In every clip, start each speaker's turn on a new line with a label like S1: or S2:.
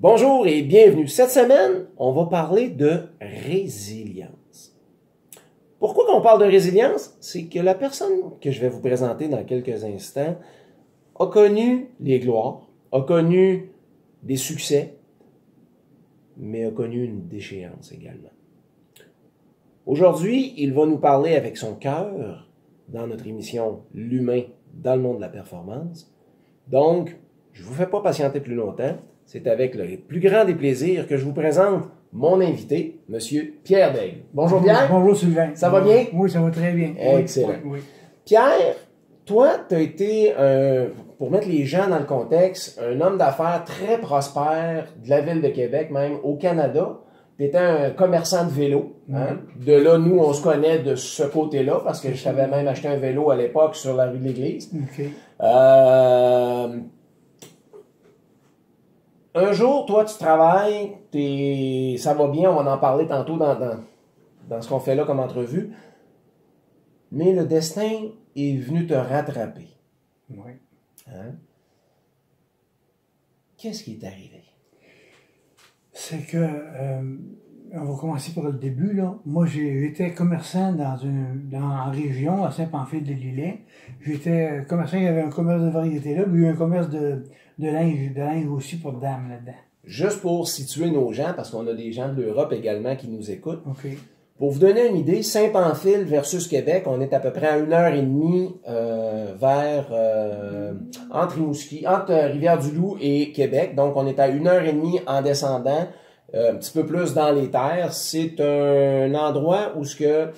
S1: Bonjour et bienvenue. Cette semaine, on va parler de résilience. Pourquoi qu'on parle de résilience? C'est que la personne que je vais vous présenter dans quelques instants a connu les gloires, a connu des succès, mais a connu une déchéance également. Aujourd'hui, il va nous parler avec son cœur dans notre émission L'humain dans le monde de la performance. Donc, je ne vous fais pas patienter plus longtemps. C'est avec le plus grand des plaisirs que je vous présente mon invité, Monsieur Pierre Daigle. Bonjour Pierre?
S2: Bonjour Sylvain.
S1: Ça va bien?
S2: Oui, ça va très bien.
S1: Excellent. Pierre, toi, tu as été, pour mettre les gens dans le contexte, un homme d'affaires très prospère de la ville de Québec, même au Canada. Tu étais un commerçant de vélo. Hein? De là, nous, on se connaît de ce côté-là parce que je t'avais même acheté un vélo à l'époque sur la rue de l'Église. Euh, un jour, toi, tu travailles, ça va bien, on va en parler tantôt dans, dans, ce qu'on fait là comme entrevue. Mais le destin est venu te rattraper.
S2: Oui.
S1: Hein? Qu'est-ce qui est arrivé?
S2: C'est que, euh, on va commencer par le début, là. Moi, j'étais commerçant dans une, dans, région, à Saint-Pamphile-de-Lillet. J'étais commerçant, il y avait un commerce de variété là, puis il y a eu un commerce de, de linge, de linge aussi pour dames là-dedans.
S1: Juste pour situer nos gens, parce qu'on a des gens de l'Europe également qui nous écoutent.
S2: OK.
S1: Pour vous donner une idée, Saint-Pamphile versus Québec, on est à peu près à une heure et demie euh, vers euh, entre Rimouski, entre Rivière-du-Loup et Québec. Donc, on est à une heure et demie en descendant, euh, un petit peu plus dans les terres. C'est un endroit où ce que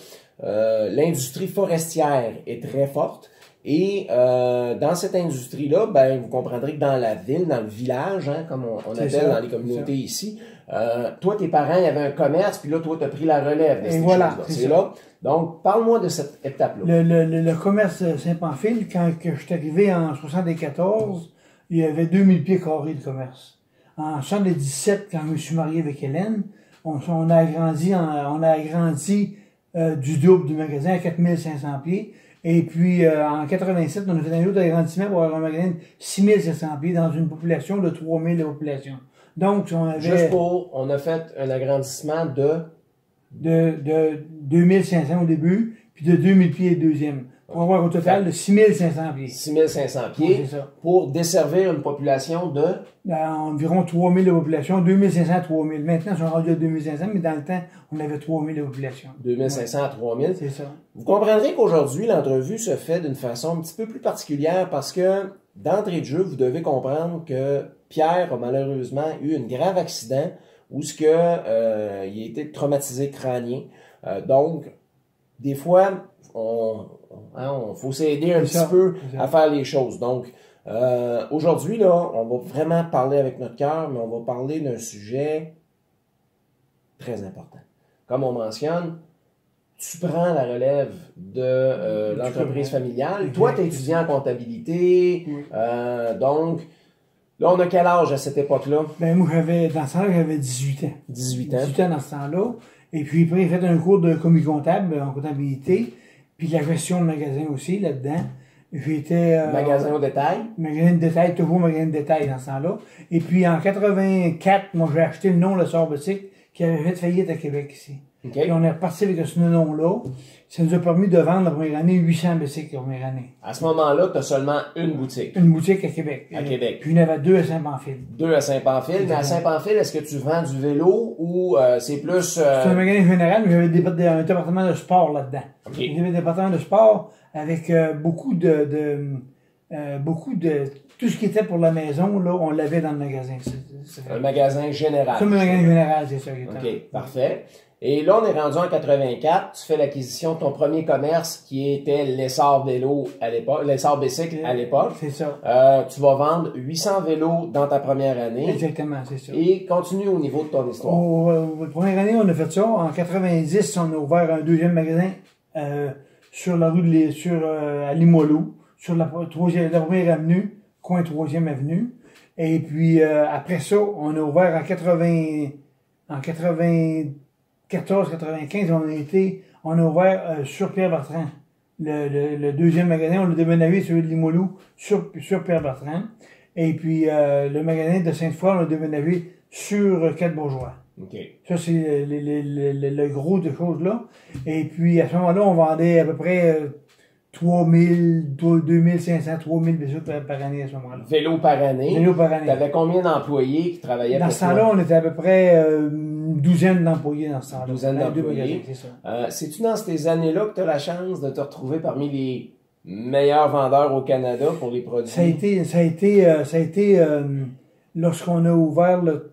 S1: l'industrie forestière est très forte. Et euh, dans cette industrie-là, ben, vous comprendrez que dans la ville, dans le village, hein, comme on, on appelle dans les communautés ici, euh, toi, tes parents, il y avait un commerce, puis là, toi, tu as pris la relève de
S2: Et voilà,
S1: c'est là. Donc, parle-moi de cette étape-là.
S2: Le, le, le, commerce Saint-Pamphile, quand que je suis arrivé en 74, il y avait 2000 pieds carrés de commerce. En 77, quand je me suis marié avec Hélène, on, on a agrandi, on a agrandi euh, du double du magasin à 4500 pieds. Et puis, euh, en 87, on a fait un autre agrandissement pour avoir un magasin de 6700 pieds dans une population de 3000 de population. Donc, on avait...
S1: Juste pour, on a fait un agrandissement de...
S2: De, de 2500 au début, puis de 2000 pieds deuxième. Pour avoir au total de 6500 pieds.
S1: 6500 pieds. Pour desservir une population de?
S2: environ 3000 de population. 2500 à 3000. Maintenant, ils sont rendus à 2500, mais dans le temps, on avait 3000 de population.
S1: 2500 à 3000.
S2: C'est ça.
S1: Vous comprendrez qu'aujourd'hui, l'entrevue se fait d'une façon un petit peu plus particulière parce que, d'entrée de jeu, vous devez comprendre que Pierre a malheureusement eu un grave accident où ce que, euh, il a été traumatisé crânien. Euh, donc, des fois, on, hein, faut s'aider un petit peu à faire les choses. Donc, euh, aujourd'hui, là, on va vraiment parler avec notre cœur, mais on va parler d'un sujet très important. Comme on mentionne, tu prends la relève de euh, l'entreprise familiale. Toi, tu es étudiant en comptabilité. Euh, donc, là, on a quel âge à cette époque-là?
S2: Ben, moi, j'avais, dans ce temps-là, j'avais 18 ans.
S1: 18 ans.
S2: 18 ans dans ce temps-là. Et puis, après, j'ai fait un cours de commis comptable en comptabilité puis la gestion de magasin aussi là-dedans. J'étais...
S1: Euh, magasin au détail?
S2: Magasin de détail, toujours magasin de détail dans ce temps-là. Et puis en 84, moi j'ai acheté le nom Le Sorbetic qui avait fait faillite à Québec ici. Et on est reparti avec ce nom-là. Ça nous a permis de vendre la première année 800 bicycles la première année.
S1: À ce moment-là, tu as seulement une boutique.
S2: Une boutique à Québec.
S1: À Québec.
S2: Puis il y en avait deux à Saint-Pamphile.
S1: Deux à Saint-Pamphile. Mais à Saint-Pamphile, est-ce que tu vends du vélo ou euh, c'est plus... Euh...
S2: C'est un magasin général, mais j'avais un département de sport là-dedans. Okay. Il y avait un département de sport avec euh, beaucoup de... de beaucoup de tout ce qui était pour la maison, là, on l'avait dans le magasin.
S1: un magasin général.
S2: C'est un magasin général, c'est ça.
S1: OK, parfait. Et là, on est rendu en 84. Tu fais l'acquisition de ton premier commerce qui était l'essor vélo à l'époque, l'essor bicycle à l'époque.
S2: C'est ça.
S1: Euh, tu vas vendre 800 vélos dans ta première année.
S2: Exactement, c'est ça.
S1: Et continue au niveau de ton histoire.
S2: Au, euh, la première année, on a fait ça. En 90, on a ouvert un deuxième magasin euh, sur la rue de sur euh, à Limoilou, sur la, troisième, la première avenue, coin troisième avenue. Et puis euh, après ça, on a ouvert en 80, en 80 14-95, on a été, on a ouvert euh, sur Pierre Bertrand. Le, le, deuxième magasin, on l'a déménagé celui de Limoilou sur, sur Pierre Bertrand. Et puis euh, le magasin de Sainte-Foy, on l'a déménagé sur quatre bourgeois.
S1: OK.
S2: Ça, c'est le, le- le- le- le gros de choses là. Et puis, à ce moment-là, on vendait à peu près euh, 3000, 2500, 3000 vélos par, par année à ce moment-là.
S1: Vélo par année.
S2: Vélos par année.
S1: Tu avais combien d'employés qui travaillaient
S2: Dans ce temps-là, on était à peu près euh, une douzaine d'employés dans ce temps-là.
S1: Douzaine d'employés.
S2: c'est ça.
S1: Euh, C'est-tu dans ces années-là que tu as la chance de te retrouver parmi les meilleurs vendeurs au Canada pour les produits?
S2: Ça a été, ça a été, euh, ça a été euh, lorsqu'on a ouvert le,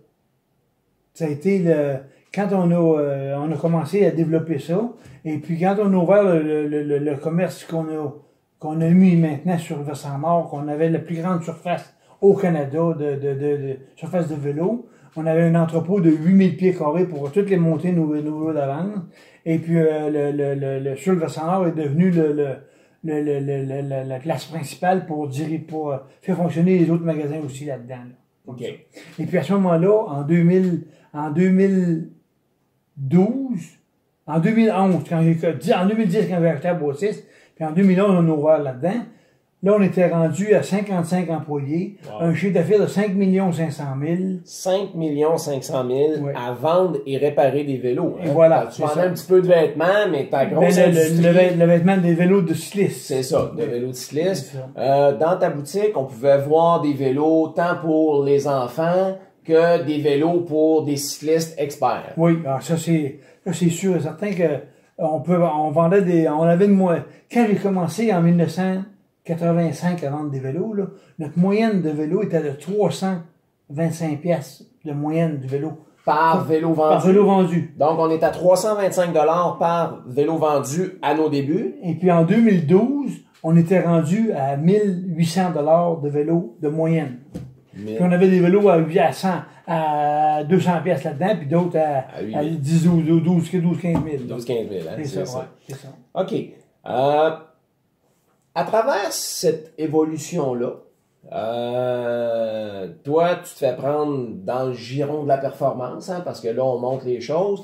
S2: ça a été le, quand on a, euh, on a commencé à développer ça, et puis quand on a ouvert le, le, le, le commerce qu'on a, qu'on a mis maintenant sur le versant nord, qu'on avait la plus grande surface au Canada de, de, de, de surface de vélo, on avait un entrepôt de 8000 pieds carrés pour toutes les montées nos, nos vélos d'avance, et puis euh, le, le, le, le- sur le versant nord est devenu le, le le, le, le, la, la place principale pour diriger, pour euh, faire fonctionner les autres magasins aussi là-dedans. là.
S1: OK.
S2: Et puis à ce moment-là, en 2000, en 2012, en 2011, quand j'ai, en 2010, quand j'ai acheté à Bautis, puis en 2011, on a ouvert là-dedans. Là, on était rendu à 55 employés,
S1: Wow.
S2: un chiffre d'affaires de 5 500 000.
S1: 5 500 000
S2: Ouais.
S1: à vendre et réparer des vélos.
S2: Et voilà,
S1: Tu vendais un petit peu de vêtements, mais ta
S2: Ben,
S1: grosse
S2: le, le, vêtement des vélos de cyclistes.
S1: c'est ça, de vélos de cyclistes. Euh, dans ta boutique, on pouvait voir des vélos tant pour les enfants que des vélos pour des cyclistes experts.
S2: Oui, alors ça c'est ça, c'est sûr et certain que euh, on peut on vendait des on avait une quand j'ai commencé en 1985 à vendre des vélos là, notre moyenne de vélo était de 325 pièces de moyenne du vélo
S1: Par vélo vendu.
S2: par vélo vendu.
S1: Donc, on est à 325 par vélo vendu à nos débuts.
S2: Et puis en 2012, on était rendu à 1800 dollars de vélo de moyenne.
S1: Mais
S2: Puis on avait des vélos à, à 100 à 200 pièces là-dedans puis d'autres à,
S1: À huit
S2: à
S1: mille.
S2: 10 12 12 12 15 000.
S1: 12 15 000, hein,
S2: C'est ça,
S1: ça.
S2: ouais, c'est ça.
S1: OK. Euh, à travers cette évolution-là, euh, toi, tu te fais prendre dans le giron de la performance, hein, parce que là, on monte les choses.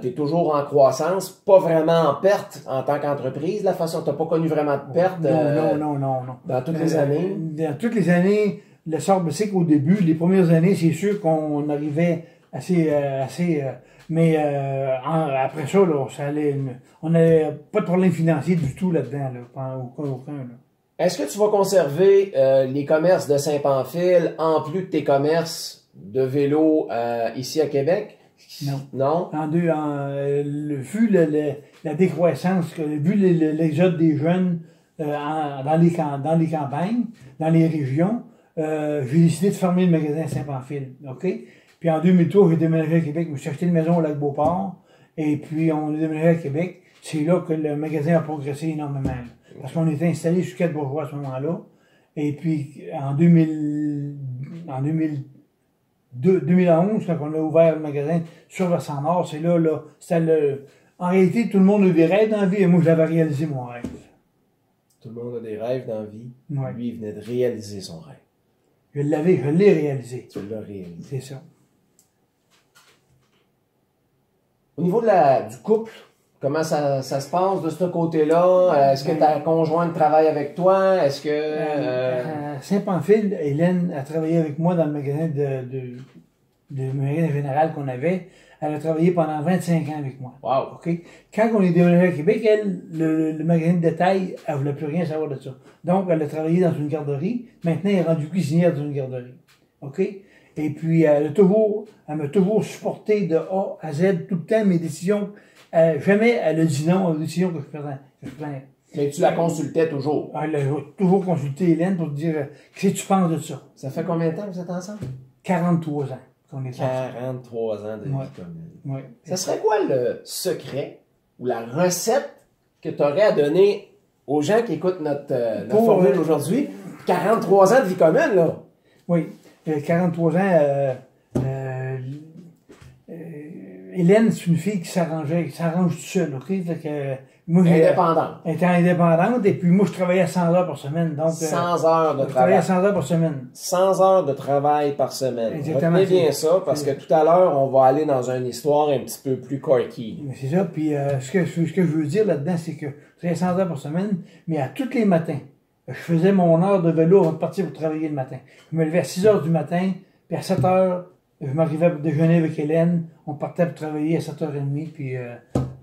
S1: tu es toujours en croissance, pas vraiment en perte en tant qu'entreprise. La façon, tu n'as pas connu vraiment de perte
S2: Non,
S1: euh,
S2: non, non, non, non.
S1: dans toutes les
S2: Euh,
S1: années.
S2: Dans toutes les années, le sort c'est qu'au début, les premières années, c'est sûr qu'on arrivait assez, euh, assez, euh, mais euh, en- après ça, là, ça allait, on n'avait pas de problème financier du tout là-dedans, là, aucun, aucun. Là.
S1: Est-ce que tu vas conserver les commerces de Saint-Pamphile en plus de tes commerces de vélo ici à Québec?
S2: Non.
S1: Non?
S2: En deux, en, le- vu le- le- la décroissance, vu le- le- l'exode des jeunes en- dans, les, dans les campagnes, dans les régions, euh, j'ai décidé de fermer le magasin Saint-Pamphile. OK? Puis en 2003, j'ai déménagé à Québec. Je me suis acheté une maison au Lac-Beauport. Et puis, on est déménagé à Québec. C'est là que le magasin a progressé énormément. Parce qu'on était installé sur quatre bourgeois à ce moment-là. Et puis, en 2000, en 2002, 2011, quand on a ouvert le magasin sur Versant Nord, c'est là, là, c'était le, en réalité, tout le monde a des rêves dans la vie et moi, j'avais réalisé mon rêve.
S1: Tout le monde a des rêves dans la vie.
S2: Ouais.
S1: Lui, il venait de réaliser son rêve.
S2: Je l'avais, je l'ai réalisé.
S1: Tu l'as réalisé.
S2: C'est ça.
S1: Au niveau de la, du couple, comment ça, ça se passe de ce côté-là? Euh, Est-ce que ta conjointe travaille avec toi? Est-ce que... euh,
S2: À Saint-Pamphile, Hélène a travaillé avec moi dans le magasin de, de, de magasin général qu'on avait. Elle a travaillé pendant 25 ans avec moi.
S1: Wow!
S2: OK? Quand on est déménagé à Québec, elle, le, le magasin de détail, elle voulait plus rien savoir de ça. Donc, elle a travaillé dans une garderie. Maintenant, elle est rendue cuisinière dans une garderie. OK? Et puis, elle a toujours, elle m'a toujours supporté de A à Z tout le temps mes décisions. Euh, jamais elle a dit non aux décisions que je prenais. que je prenais.
S1: Mais tu la consultais toujours.
S2: Elle a toujours consulté Hélène pour dire, euh, qu'est-ce que tu penses de ça?
S1: Ça fait combien de temps que vous êtes ensemble?
S2: 43 ans qu'on est ensemble.
S1: 43 ans de vie
S2: Ouais.
S1: commune.
S2: Ouais.
S1: Ça serait quoi le secret ou la recette que tu aurais à donner aux gens qui écoutent notre, euh, notre
S2: Pour,
S1: formule
S2: euh,
S1: aujourd'hui? 43 ans de vie commune, là!
S2: Oui, euh, 43 ans. Euh, euh, Hélène, c'est une fille qui s'arrangeait, qui s'arrange toute seule, OK? Fait que, moi,
S1: Indépendante.
S2: elle était indépendante, et puis moi, je travaillais à 100 heures par semaine. Donc, euh,
S1: 100 heures de
S2: je travaillais à
S1: travail.
S2: 100 heures par semaine.
S1: 100 heures de travail par semaine.
S2: Exactement.
S1: Retenez bien ça, parce que tout à l'heure, on va aller dans une histoire un petit peu plus quirky.
S2: Mais C'est ça. Puis euh, ce, que, ce que je veux dire là-dedans, c'est que je travaillais 100 heures par semaine, mais à tous les matins, je faisais mon heure de vélo avant de partir pour travailler le matin. Je me levais à 6 heures du matin, puis à 7 heures, Je m'arrivais pour déjeuner avec Hélène. On partait pour travailler à 7h30. Puis euh,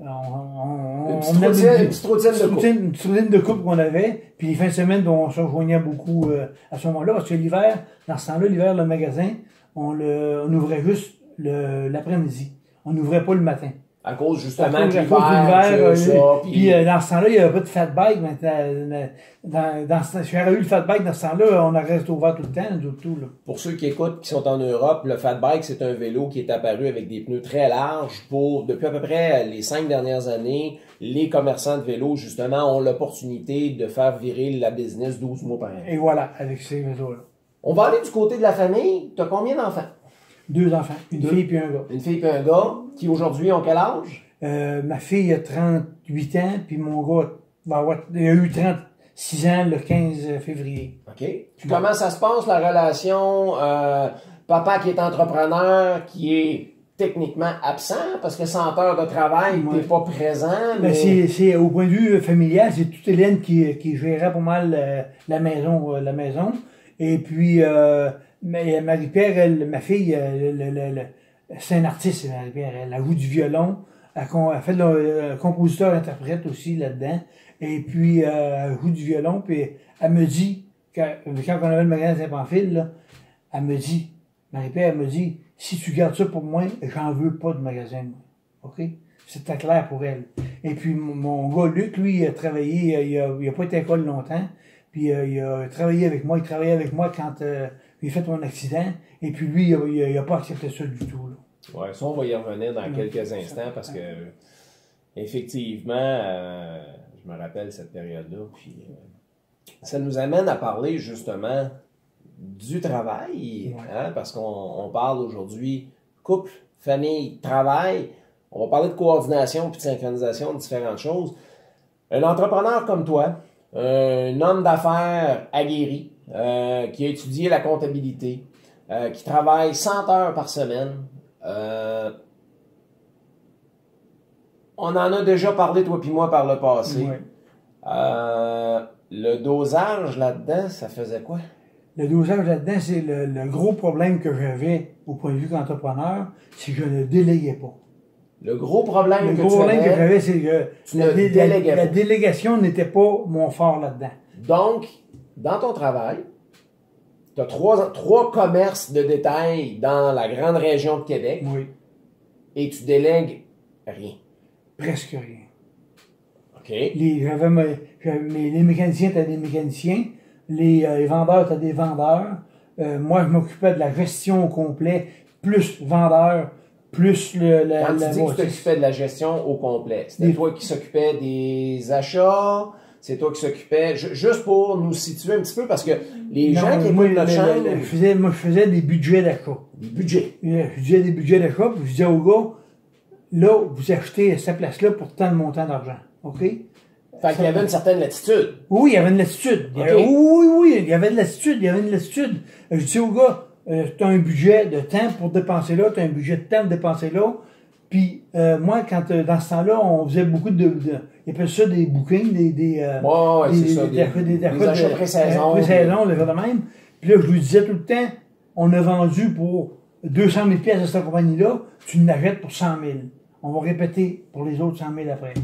S2: on, on,
S1: Une petite routine,
S2: de-
S1: une petite routine de
S2: petite
S1: couple.
S2: routine- une petite routine de couple qu'on avait. Puis les fins de semaine, on se rejoignait beaucoup euh, à ce moment-là. Parce que l'hiver, dans ce temps-là, l'hiver, le magasin, on, le, on ouvrait juste le- l'après-midi. On n'ouvrait pas le matin.
S1: À cause justement de l'hiver, tout
S2: euh, Puis
S1: puis-
S2: euh, dans ce temps-là, il n'y avait pas de fat bike. mais dans, dans, si j'aurais eu le fat bike dans ce temps-là, on aurait resté ouvert tout le temps, autres, tout. Là.
S1: Pour ceux qui écoutent, qui sont en Europe, le fat bike, c'est un vélo qui est apparu avec des pneus très larges pour, depuis à peu près les cinq dernières années, les commerçants de vélos, justement, ont l'opportunité de faire virer la business 12 mois par an.
S2: Et voilà, avec ces réseaux-là.
S1: On va aller du côté de la famille. T'as combien d'enfants?
S2: Deux enfants, une
S1: Deux.
S2: fille puis un gars.
S1: Une fille et un gars, qui aujourd'hui ont quel âge?
S2: Euh, ma fille a 38 ans, puis mon gars va avoir, il a eu 36 ans le 15 février.
S1: OK. Puis comment ça se passe, la relation euh, papa qui est entrepreneur, qui est techniquement absent, parce que 100 heures de travail,
S2: Ouais.
S1: t'es pas présent,
S2: Ben,
S1: mais...
S2: c'est, c'est au point de vue familial, c'est toute Hélène qui, qui gérait pas mal euh, la maison, euh, la maison. Et puis euh, mais Marie-Pierre, elle, ma fille, euh, c'est un artiste, Marie-Pierre. Elle, joue du violon, elle, elle fait le euh, compositeur-interprète aussi là-dedans. Et puis euh, elle joue du violon, puis elle me dit, quand, quand on avait le magasin Saint-Pamphile, elle me dit, Marie-Pierre, elle me dit, si tu gardes ça pour moi, j'en veux pas de magasin. OK? C'était clair pour elle. Et puis, mon, gars, Luc, lui, il a travaillé, euh, il a, il a pas été à l'école longtemps. Puis, euh, il a travaillé avec moi. Il travaillait avec moi quand euh, j'ai fait mon accident. Et puis, lui, il a, il a- il a pas accepté ça du tout. Là.
S1: Ouais, ça, on va y revenir dans quelques instants parce que, effectivement, euh, je me rappelle cette période-là. Puis, euh, ça nous amène à parler justement du travail,
S2: Ouais.
S1: hein, parce qu'on on parle aujourd'hui couple, famille, travail. On va parler de coordination puis de synchronisation de différentes choses. Un entrepreneur comme toi, un homme d'affaires aguerri, euh, qui a étudié la comptabilité, euh, qui travaille 100 heures par semaine, euh, on en a déjà parlé, toi puis moi, par le passé. Le dosage là-dedans, ça faisait quoi?
S2: Le dosage là-dedans, c'est le, le gros problème que j'avais au point de vue qu'entrepreneur, c'est que je ne déléguais pas.
S1: Le gros problème
S2: Le
S1: que
S2: gros
S1: tu
S2: problème que
S1: avais,
S2: j'avais, c'est que la, dé- la- délégation n'était pas mon fort là-dedans.
S1: Donc, dans ton travail, tu as trois, trois commerces de détail dans la grande région de Québec
S2: Oui,
S1: et tu délègues rien.
S2: presque rien.
S1: OK?
S2: Les, j'avais mes- j'avais mes- les mécaniciens étaient des mécaniciens, les, euh, les vendeurs étaient des vendeurs. Euh, moi, je m'occupais de la gestion au complet, plus vendeur, plus le, la,
S1: Quand
S2: la-
S1: tu que tu t'occupais de la gestion au complet, c'était
S2: Des-
S1: toi qui s'occupais des achats, c'est toi qui s'occupais, ju- juste pour nous situer un petit peu, parce que les
S2: Non,
S1: gens qui
S2: moi,
S1: écoutent notre chaîne,
S2: je faisais, moi, je faisais des budgets d'achat.
S1: des budgets.
S2: Je disais des budgets d'achat, puis je disais au gars, là, vous achetez cette place-là pour tant de montant d'argent. OK?
S1: Fait qu'il y avait une certaine latitude.
S2: Oui, il y avait une latitude. Avait- oui, oui, oui, il y avait une latitude, il y avait une latitude. Je dis au gars, euh, tu as un budget de temps pour dépenser là, tu as un budget de temps pour dépenser là. Puis euh, moi, quand euh, dans ce temps-là, on faisait beaucoup de, de ils appellent ça des bookings, des, des, euh,
S1: Ouais, ouais,
S2: des,
S1: ça.
S2: des,
S1: Des,
S2: des- des-
S1: des
S2: achats
S1: pré-saison.
S2: pré-saison, de même. Puis là, je lui disais tout le temps, on a vendu pour 200 000 pièces à cette compagnie-là, tu l'achètes pour 100 000. On va répéter pour les autres 100 000 après.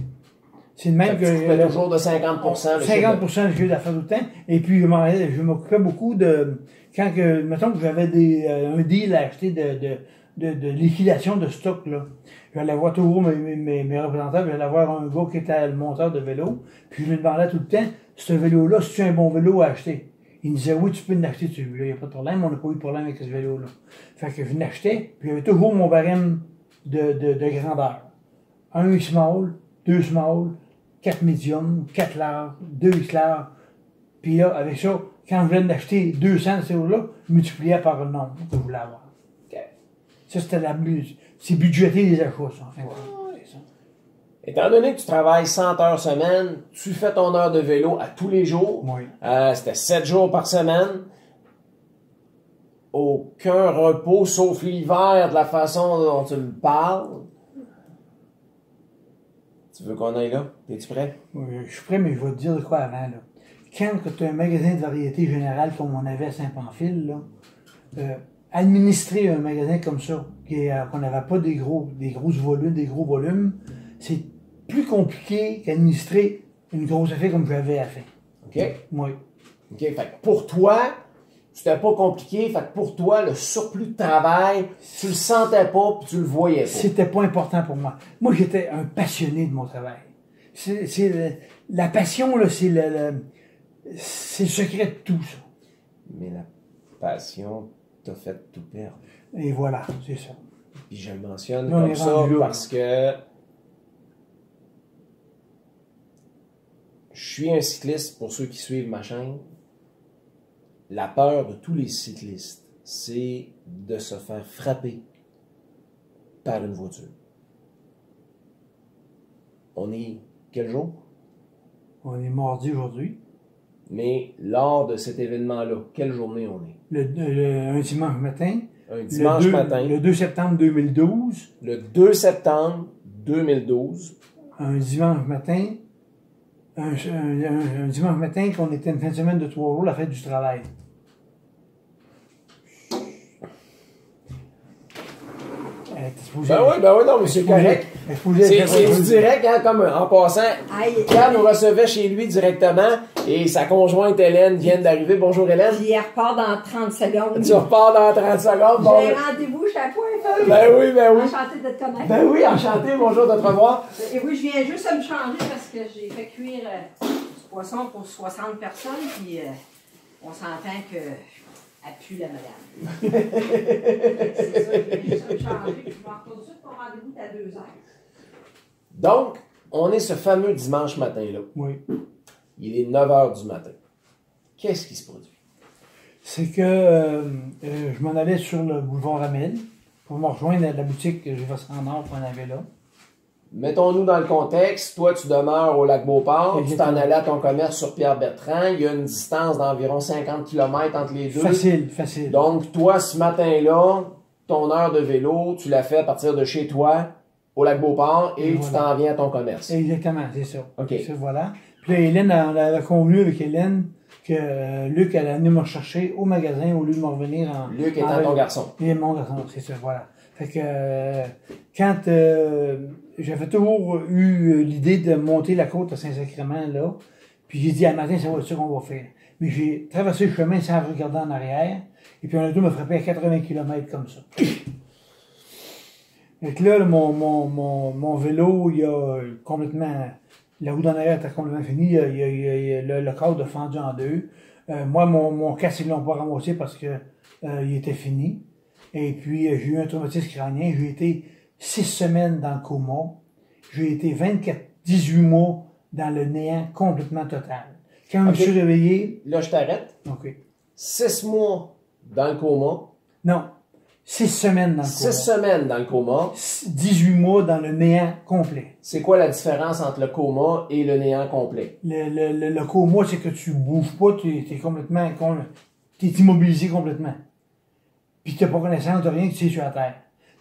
S2: C'est le même
S1: que
S2: que...
S1: tu
S2: le-
S1: toujours de 50%. le chiffre
S2: 50% de chiffre d'affaires tout le temps. Et puis, je m'occupais beaucoup de. Quand que, mettons que j'avais des, euh, un deal à acheter de, de, de, liquidation de stock, là. J'allais voir toujours mes, mes, mes, représentants, j'allais voir un gars qui était le monteur de vélo, puis je lui demandais tout le temps, ce vélo-là, as un bon vélo à acheter? Il me disait, oui, tu peux l'acheter, celui-là, il n'y a pas de problème, on n'a pas eu de problème avec ce vélo-là. Fait que je l'achetais, puis j'avais toujours mon barème de, de, de grandeur. Un small, deux small, quatre medium, quatre larges, deux X. Puis là, avec ça, quand je voulais en acheter 200 de ces là je multipliais par le nombre que je voulais avoir. Ça, c'était la bluse. C'est budgéter les achats, ça, en. C'est ça.
S1: Étant donné que tu travailles 100 heures semaine, tu fais ton heure de vélo à tous les jours.
S2: Oui.
S1: Euh, C'était 7 jours par semaine. Aucun repos, sauf l'hiver, de la façon dont tu me parles. Tu veux qu'on aille là? Es-tu prêt?
S2: Oui, Je suis prêt, mais je vais te dire de quoi avant. Là. Quand tu as un magasin de variété générale comme on avait à Saint-Pamphile, là, euh, administrer un magasin comme ça, euh, qu'on n'avait pas des gros, des grosses volumes, des gros volumes, c'est plus compliqué qu'administrer une grosse affaire comme j'avais à faire.
S1: OK?
S2: Oui.
S1: OK? Fait que pour toi, c'était pas compliqué. Fait que pour toi, le surplus de travail, tu le sentais pas puis tu le voyais pas.
S2: C'était pas important pour moi. Moi, j'étais un passionné de mon travail. C'est, la passion, là, c'est le, le- c'est le secret de tout, ça.
S1: Mais la passion fait tout perdre.
S2: Et voilà, c'est ça.
S1: Puis je le mentionne comme ça parce que je suis un cycliste pour ceux qui suivent ma chaîne. La peur de tous les cyclistes, c'est de se faire frapper par une voiture. On est quel jour?
S2: On est mardi aujourd'hui.
S1: Mais lors de cet événement-là, quelle journée on est?
S2: Le, le- un dimanche matin.
S1: Un dimanche
S2: le 2,
S1: matin,
S2: Le 2 septembre 2012.
S1: le 2 septembre 2012.
S2: Un dimanche matin. Un, un- un- un dimanche matin qu'on était une fin de semaine de trois jours, la fête du travail.
S1: Ben oui, ben oui, non, mais c'est correct. C'est du direct, hein, comme en passant. Pierre nous recevait chez lui directement et sa conjointe Hélène vient d'arriver. Bonjour Hélène.
S3: Puis elle repart dans 30 secondes.
S1: Tu repars dans 30 secondes. Bon,
S3: J'ai rendez-vous chaque fois.
S1: ben oui, ben oui.
S3: Enchantée de te connaître.
S1: Ben oui, enchanté, bonjour de te revoir.
S3: Et oui, je viens juste de me changer parce que j'ai fait cuire euh, du poisson pour 60 personnes. Puis euh, on s'entend que elle pue la madame. C'est ça, je viens juste de me changer. Puis je m'en retourne suite pour rendez-vous à 2 heures.
S1: Donc, on est ce fameux dimanche matin-là.
S2: Oui.
S1: Il est 9 h du matin. Qu'est-ce qui se produit?
S2: C'est que euh, euh, je m'en allais sur le boulevard Ramel pour me rejoindre à la boutique que j'ai en or qu'on avait là.
S1: Mettons-nous dans le contexte. Toi, tu demeures au lac Beauport. Tu t'en allais à ton commerce sur Pierre-Bertrand. Il y a une distance d'environ 50 km entre les deux.
S2: Facile, facile.
S1: Donc, toi, ce matin-là, ton heure de vélo, tu l'as fait à partir de chez toi, au lac Beauport, et
S2: Et
S1: tu
S2: voilà.
S1: t'en viens à ton commerce.
S2: Exactement, c'est ça.
S1: OK.
S2: Voilà. Puis là, Hélène, on avait convenu avec Hélène que euh, Luc allait venir me rechercher au magasin au lieu de me revenir en.
S1: Luc étant ton garçon.
S2: Et mon garçon, c'est ça, voilà. Fait que euh, quand euh, j'avais toujours eu l'idée de monter la côte à Saint-Sacrement, là, puis j'ai dit à matin, ça va être ça qu'on va faire. Mais j'ai traversé le chemin sans regarder en arrière, et puis un auto me frappait à 80 km comme ça. Que là, mon, mon, mon, mon vélo, il a complètement. La roue d'en arrière était complètement finie. Il a, il a- il a- il a- le, le cadre fendu en deux. Euh, moi, mon, mon casque, ils l'ont pas ramassé parce que euh, il était fini. Et puis, euh, j'ai eu un traumatisme crânien. J'ai été six semaines dans le coma. J'ai été 24, 18 mois dans le néant complètement total. Quand je me suis réveillé,
S1: Là, je t'arrête.
S2: ok.
S1: Six mois dans le coma.
S2: Non, six semaines dans le
S1: Six
S2: coma.
S1: semaines dans le coma.
S2: 18 mois dans le néant complet.
S1: C'est quoi la différence entre le coma et le néant complet?
S2: Le, le, le, le coma, c'est que tu bouges pas, tu es, complètement, tu es immobilisé complètement. Puis tu n'as pas connaissance de rien, tu sais sur la terre.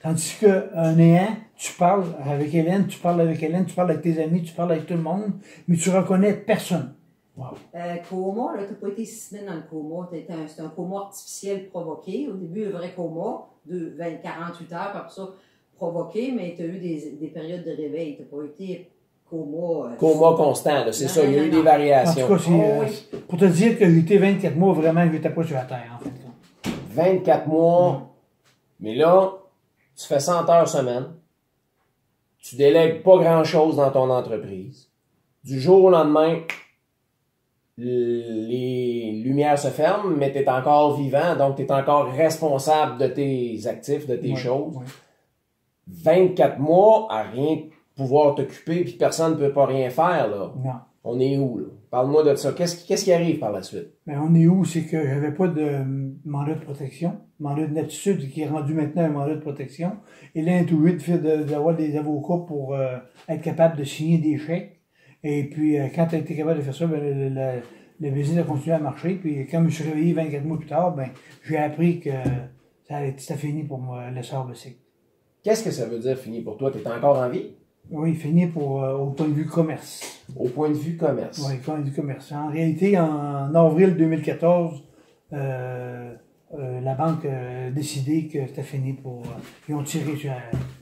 S2: Tandis qu'un néant, tu parles avec Hélène, tu parles avec Hélène, tu parles avec tes amis, tu parles avec tout le monde, mais tu reconnais personne.
S3: Euh, coma, là, t'as pas été six semaines dans le coma. Un- C'est un coma artificiel provoqué. Au début, un vrai coma, de 20, 48 heures, après ça, provoqué, mais t'as eu des, des périodes de réveil. T'as pas été coma. euh,
S1: Coma constant, c'est ça. Il y a eu des
S2: En
S1: variations.
S2: tout cas, c'est,
S3: Oh,
S2: euh,
S3: oui.
S2: pour te dire que j'étais 24 mois, vraiment, je n'étais pas sur la terre, en fait.
S1: 24 mois. Mais là, tu fais 100 heures semaine. Tu délègues pas grand-chose dans ton entreprise. Du jour au lendemain, les lumières se ferment, mais tu es encore vivant, donc tu es encore responsable de tes actifs, de tes
S2: Ouais,
S1: choses.
S2: ouais.
S1: 24 mois à rien pouvoir t'occuper, puis personne ne peut pas rien faire, là.
S2: Non.
S1: On est où, là? Parle-moi de ça. Qu'est-ce qui, qu'est-ce qui arrive par la suite?
S2: Ben, on est où? C'est que j'avais pas de mandat de protection. Mandat de nattitude qui est rendu maintenant un mandat de protection. Et là, intuit de faire de- d'avoir des avocats pour euh, être capable de signer des chèques. Et puis, euh, quand tu as été capable de faire ça, ben, le, le- le business a continué à marcher. Puis, quand je me suis réveillé 24 mois plus tard, ben, j'ai appris que ça allait c'était fini pour moi, le sort de cycle.
S1: Qu'est-ce que ça veut dire fini pour toi? Tu es encore en vie?
S2: Oui, fini pour, euh, au point de vue commerce.
S1: Au point de vue commerce.
S2: Oui, point de vue commerce. En réalité, en avril 2014, euh, euh, la banque a décidé que c'était fini pour. euh, ils ont tiré sur.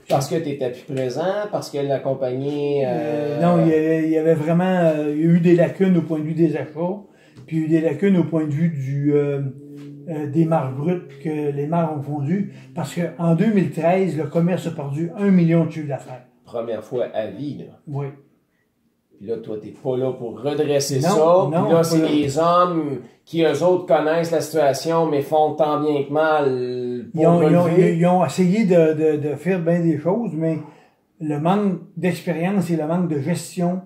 S1: Parce que tu n'étais plus présent, parce que la compagnie. euh,
S2: Euh, non, il y, avait, il y avait vraiment. euh, il y a eu des lacunes au point de vue des achats, puis il y a eu des lacunes au point de vue du, euh, euh, des marges brutes que les mares ont fondu, parce qu'en 2013, le commerce a perdu un million de chiffre d'affaires.
S1: Première fois à vie, là.
S2: Oui.
S1: Puis là, toi, t'es pas là pour redresser
S2: Non,
S1: ça.
S2: non,
S1: Puis là, c'est les hommes qui, eux autres, connaissent la situation, mais font tant bien que mal pour
S2: Ils ont, ils ont- ils ont essayé de, de, de faire bien des choses, mais le manque d'expérience et le manque de gestion,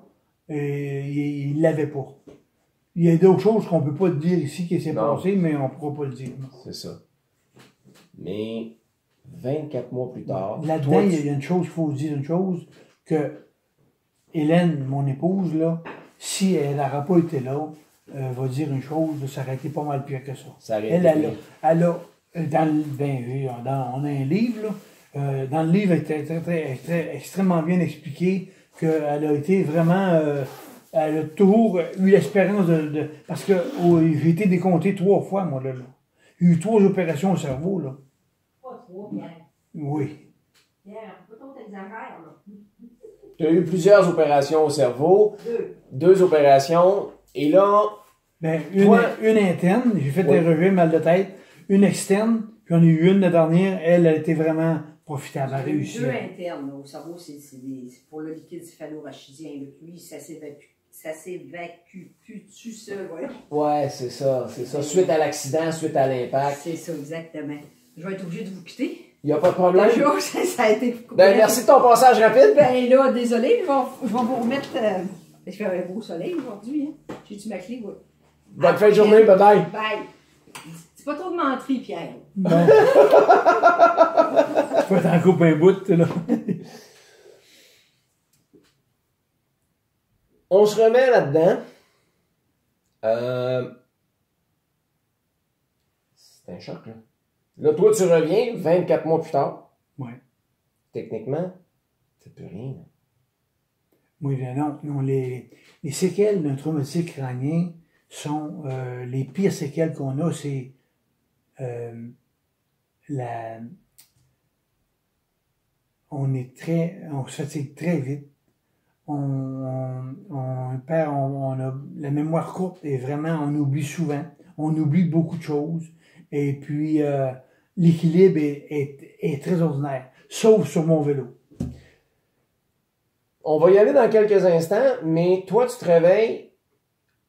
S2: euh, ils l'avaient pas. Il y a d'autres choses qu'on peut pas dire ici qui s'est passé, mais on pourra pas le dire.
S1: C'est ça. Mais 24 mois plus tard,
S2: Là-dedans, il
S1: tu-
S2: y a une chose, il faut dire une chose, que Hélène, mon épouse, là, si elle n'aurait pas été là, euh, va dire une chose, ça aurait été pas mal pire que ça.
S1: ça aurait
S2: Elle,
S1: été
S2: elle, a,
S1: pire.
S2: elle a, euh, dans, le- ben, dans- on a un livre, là, euh, dans le livre, elle est très, très, très- extrêmement bien expliqué qu'elle a été vraiment, euh, elle a toujours eu l'espérance de, de- parce que oh, j'ai été décompté trois fois, moi, là, là. J'ai eu trois opérations au cerveau, là.
S3: Pas trop, Pierre.
S2: Oui.
S3: Pierre, pas trop t'exagères, là.
S1: Tu as eu plusieurs opérations au cerveau,
S3: Deux.
S1: deux opérations, et là,
S2: Ben, une,
S1: Toi-
S2: une interne, j'ai fait des revers mal de tête. Une externe, puis on a eu une la dernière, elle, elle était vraiment profitable, elle a
S3: J'ai eu
S2: réussi.
S3: Deux internes au cerveau, c'est c'est des- c'est pour le liquide céphalorachidien. Lui, ça s'évacue. Ça s'évacue plus tout seul, ouais.
S1: ouais, c'est ça, c'est ça. Suite à l'accident, suite à l'impact,
S3: C'est ça, exactement. Je vais être obligée de vous quitter.
S1: Il n'y a pas de problème.
S3: Bonjour, ça, ça a été.
S1: Ben, merci de ton passage rapide.
S3: Ben là, désolé, je vais, je vais vous remettre. Euh, il fait un beau soleil aujourd'hui. Hein. J'ai-tu ma clé? Oui.
S1: Bonne fin de journée, bye bye.
S3: Bye. C'est pas trop de menterie, Pierre.
S2: Bon. Faut t'en couper un bout, là.
S1: On se remet là-dedans. Euh, C'est un choc, là. Là, toi, tu reviens 24 mois plus tard.
S2: Ouais.
S1: Techniquement, c'est plus rien.
S2: Oui, non, non les, les séquelles d'un traumatisme crânien sont euh, les pires séquelles qu'on a, c'est euh, la on est très on se fatigue très vite. On, on, on perd, on, on a la mémoire courte et vraiment on oublie souvent. On oublie beaucoup de choses. Et puis euh, l'équilibre est, est, est très ordinaire. Sauf sur mon vélo.
S1: On va y aller dans quelques instants, mais toi, tu te réveilles,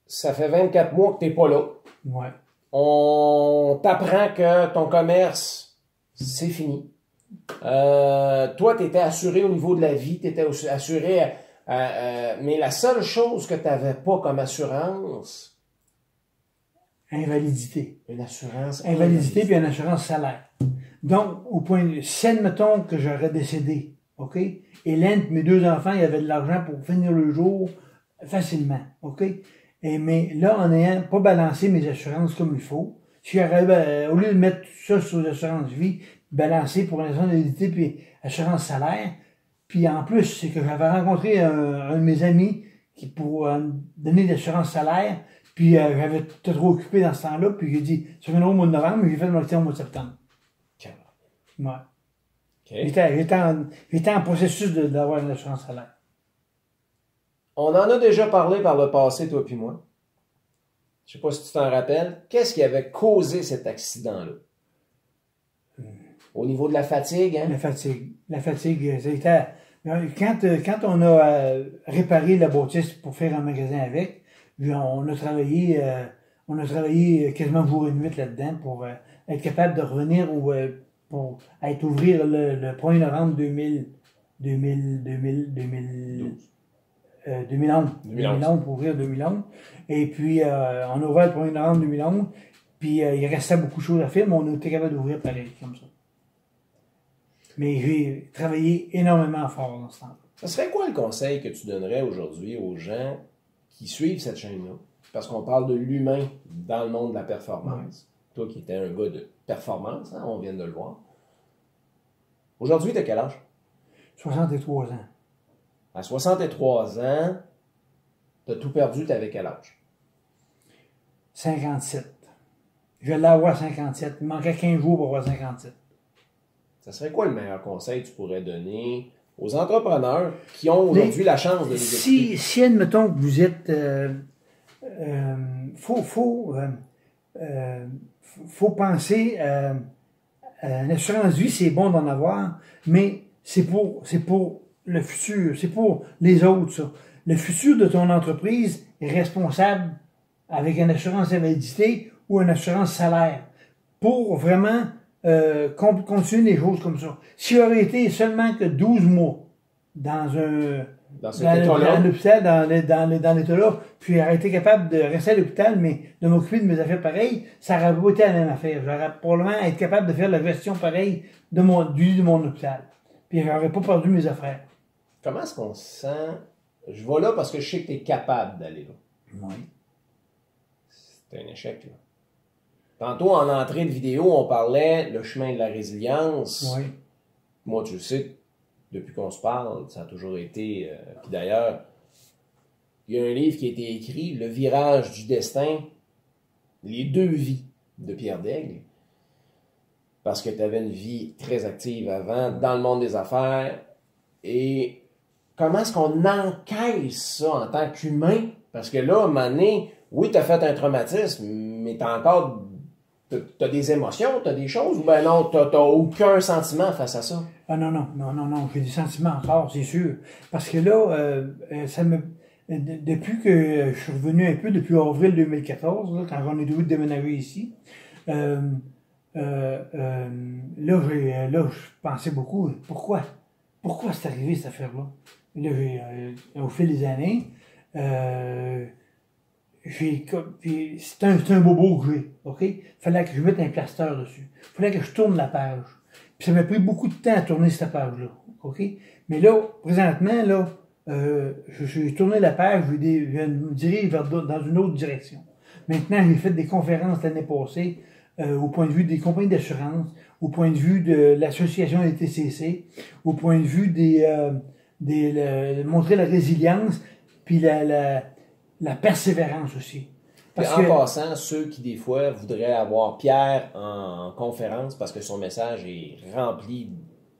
S1: ça fait 24 mois que tu n'es pas là.
S2: Ouais.
S1: On t'apprend que ton commerce, c'est fini. Euh, toi, tu étais assuré au niveau de la vie, tu étais assuré, euh, euh, mais la seule chose que tu n'avais pas comme assurance,
S2: Invalidité.
S1: une assurance.
S2: invalidité puis une assurance salaire. Donc, au point de si admettons que j'aurais décédé, OK? Hélène mes deux enfants, ils avaient de l'argent pour finir le jour facilement, OK? Et, mais là, en n'ayant pas balancé mes assurances comme il faut, si j'aurais, euh, au lieu de mettre tout ça sur l'assurance vie, balancer pour une invalidité puis assurance salaire, puis en plus, c'est que j'avais rencontré un, un de mes amis qui pour euh, donner l'assurance salaire, puis euh, j'avais été trop occupé dans ce temps-là, puis j'ai dit, ça viendra au mois de novembre, mais j'ai fait le marketing au mois de septembre. Ouais.
S1: OK.
S2: J'étais, j'étais, en, j'étais en processus de- d'avoir une assurance salaire.
S1: On en a déjà parlé par le passé, toi puis moi. Je sais pas si tu t'en rappelles. Qu'est-ce qui avait causé cet accident-là? Au niveau de la fatigue, hein?
S2: La fatigue. La fatigue, euh, c'était... Quand, euh, quand on a euh, réparé la bâtisse pour faire un magasin avec, on a travaillé, euh, on a travaillé quasiment jour et nuit là-dedans pour euh, être capable de revenir au, euh, pour être ouvrir le, le 1er novembre 2000, 2000, 2000, 2000, euh, 2011.
S1: 2011.
S2: 2011 pour ouvrir 2011. Et puis, on a ouvert le 1er novembre 2011. Puis, il restait beaucoup de choses à faire, mais on été capable d'ouvrir pareil, comme ça. Mais j'ai travaillé énormément fort dans ce temps-là.
S1: Ce serait quoi le conseil que tu donnerais aujourd'hui aux gens qui suivent cette chaîne-là? Parce qu'on parle de l'humain dans le monde de la performance. Toi qui étais un gars de performance, hein, on vient de le voir. Aujourd'hui, tu as quel âge?
S2: 63 ans.
S1: À 63 ans, tu as tout perdu, tu avais quel âge?
S2: 57. je l'ai avoir 57. Il manquait 15 jours pour avoir 57.
S1: Ça serait quoi le meilleur conseil que tu pourrais donner aux entrepreneurs qui ont aujourd'hui la chance de nous
S2: Si, si admettons que vous êtes, euh, euh, faut, faut, euh, euh, faut- penser, euh, l'assurance vie, c'est bon d'en avoir, mais c'est pour, c'est pour le futur, c'est pour les autres, ça. Le futur de ton entreprise est responsable avec une assurance invalidité ou une assurance salaire pour vraiment euh, con- continuer les choses comme ça. S'il aurait été seulement que 12 mois dans un
S1: Dans
S2: dans, l'hôpital, dans, dans, dans l'état-là, puis j'aurais été capable de rester à l'hôpital, mais de m'occuper de mes affaires pareilles, ça aurait pas été la même affaire. J'aurais probablement été capable de faire la gestion pareille de mon, du lit de mon hôpital. Puis j'aurais pas perdu mes affaires.
S1: Comment est-ce qu'on se sent? Je vais là parce que je sais que tu es capable d'aller là.
S2: Oui.
S1: C'est un échec, là. Tantôt, en entrée de vidéo, on parlait le chemin de la résilience.
S2: Oui.
S1: Moi, tu le sais, depuis qu'on se parle, ça a toujours été. euh, Puis d'ailleurs, il y a un livre qui a été écrit, Le virage du destin, les deux vies de Pierre Daigle. Parce que tu avais une vie très active avant dans le monde des affaires. Et comment est-ce qu'on encaisse ça en tant qu'humain? Parce que là, à un moment donné, oui, tu as fait un traumatisme, mais tu as encore. Tu as des émotions, tu as des choses, ou ben non, tu n'as aucun sentiment face à ça?
S2: Ah non, non, non, non, non, j'ai des sentiments encore, c'est sûr. Parce que là, euh, euh, ça me. de- depuis que je suis revenu un peu, depuis avril 2014, là, quand on est dû déménager ici, euh, euh, euh, là, j'ai, euh, là, je pensais beaucoup, pourquoi? Pourquoi c'est arrivé cette affaire-là? Là, j'ai, euh, au fil des années, euh, c'est un, un bobo que j'ai, ok? Fallait que je mette un plaster dessus. Fallait que je tourne la page. Puis ça m'a pris beaucoup de temps à tourner cette page-là. OK? Mais là, présentement, là, euh, je- j'ai tourné la page, je, je me dirige vers dans une autre direction. Maintenant, j'ai fait des conférences l'année passée euh, au point de vue des compagnies d'assurance, au point de vue de l'association des TCC, au point de vue des, euh, des montrer la résilience, puis la, la persévérance aussi. Parce
S1: en
S2: que,
S1: passant, ceux qui des fois voudraient avoir Pierre en conférence parce que son message est rempli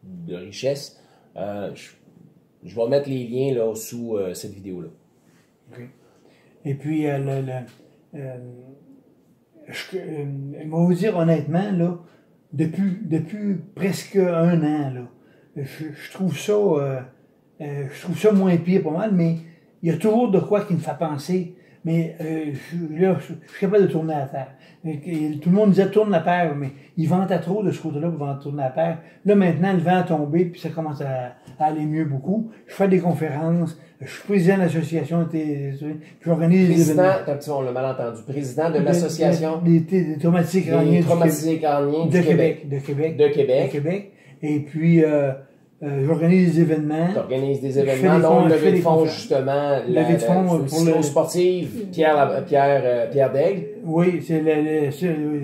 S1: de richesse, euh, je, je vais mettre les liens là sous euh, cette vidéo-là.
S2: Et puis, euh, le, le- euh, je, je vais vous dire honnêtement, là, depuis, depuis presque un an, là, je, trouve ça, je trouve ça moins pire pas mal, mais il y a toujours de quoi qui me fait penser. Mais euh, je, là, je, je suis capable de tourner la terre. Et que- tout le monde disait tourne la terre, mais il ventait trop de ce côté-là pour tourner la terre. Là maintenant, le vent a tombé, puis ça commence à, à aller mieux beaucoup. Je fais des conférences, je suis président de l'association, j'organise des
S1: Président,
S2: événements.
S1: petit- on l'a mal entendu, président de l'association
S2: des, des, des traumatisés crâniens
S1: des
S2: du
S1: traumatisés crâniens
S2: de
S1: du Québec.
S2: Québec. De Québec.
S1: De Québec.
S2: De Québec. Et puis, euh, euh, j'organise des événements.
S1: Tu organises des événements,
S2: je
S1: levée de fonds, justement,
S2: Levée de fonds pour le-
S1: sportive, Pierre, Pierre, euh, Pierre Daigle.
S2: Oui, c'est le, le, le,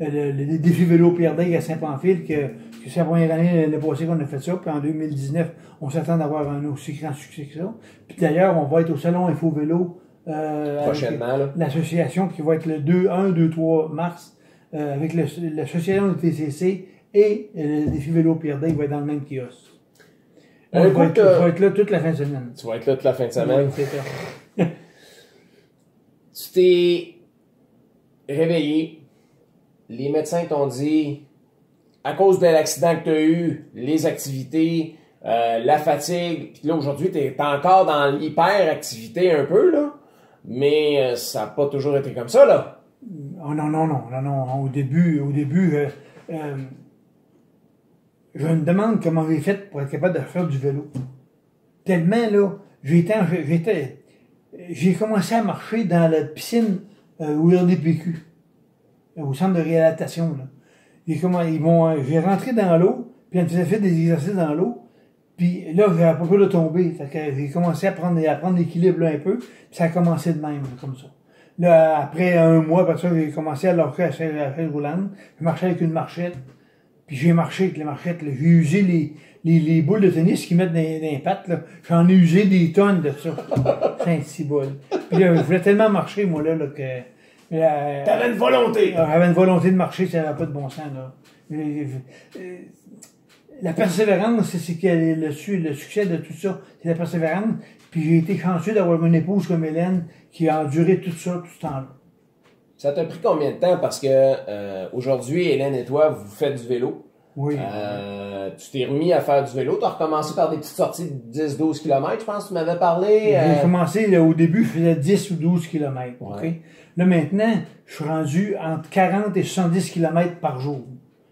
S2: le- le- le défi vélo Pierre Dague à Saint-Pamphile, que, que c'est la première année l'année passée qu'on a fait ça. Puis en 2019, on s'attend d'avoir un aussi grand succès que ça. Puis d'ailleurs, on va être au salon Info Vélo. Euh,
S1: Prochainement, là.
S2: L'association qui va être le 2, 1, 2, 3 mars, euh, avec l'association du TCC et le défi vélo Pierre Dague va être dans le même kiosque.
S1: Euh,
S2: On va,
S1: écoute,
S2: être,
S1: euh,
S2: va être là toute la fin de semaine.
S1: Tu vas être là toute la fin de semaine. Tu t'es réveillé, les médecins t'ont dit, à cause de l'accident que tu as eu, les activités, euh, la fatigue, puis là aujourd'hui tu es encore dans l'hyperactivité un peu, là, mais euh, ça n'a pas toujours été comme ça, là.
S2: Oh non, non, non, non, non. Au début, au début, euh, euh, je me demande comment j'ai fait pour être capable de faire du vélo. Tellement, là, j'étais, j'ai commencé à marcher dans la piscine euh, euh, au centre de réadaptation, là. J'ai comment, ils m'ont, euh, j'ai rentré dans l'eau, puis on faisait fait des exercices dans l'eau, puis là, j'avais pas peur de tomber. Fait que j'ai commencé à prendre, à prendre l'équilibre là un peu, puis ça a commencé de même, comme ça. Là, après un mois, après ça, j'ai commencé à chaise, la chaise roulante. Je marchais avec une marchette. Puis j'ai marché avec les marchettes. là. J'ai usé les, les, les boules de tennis qu'ils mettent dans, dans les pattes. là. J'en ai usé des tonnes de ça. Petit bol. Puis là, je voulais tellement marcher, moi, là, là que La-
S1: T'avais une volonté.
S2: J'avais une volonté de marcher, ça n'avait pas de bon sens, là. Euh, euh, La persévérance, c'est- c'est que le, su- le succès de tout ça, c'est la persévérance. Puis j'ai été chanceux d'avoir une épouse comme Hélène qui a enduré tout ça, tout ce temps-là.
S1: Ça t'a pris combien de temps? Parce que euh, aujourd'hui, Hélène et toi, vous faites du vélo.
S2: Oui.
S1: Euh, tu t'es remis à faire du vélo. Tu as recommencé par des petites sorties de 10-12 km, je pense que tu m'avais parlé.
S2: J'ai
S1: euh,
S2: commencé, là, au début, je faisais 10 ou 12 kilomètres.
S1: Ouais.
S2: ok? Là, maintenant, je suis rendu entre 40 et 70 kilomètres par jour.